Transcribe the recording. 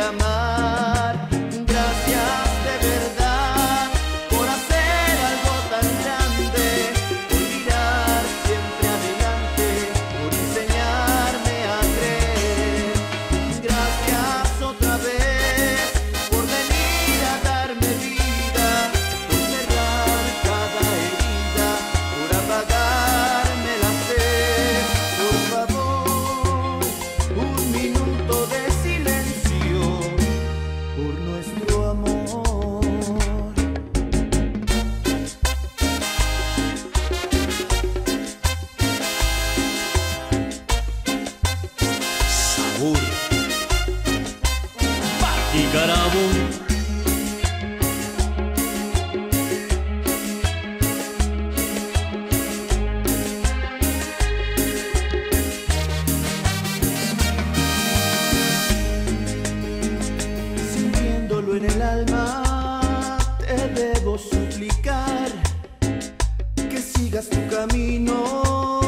Maria, Maria. Carabón. Sintiéndolo en el alma, te debo suplicar que sigas tu camino.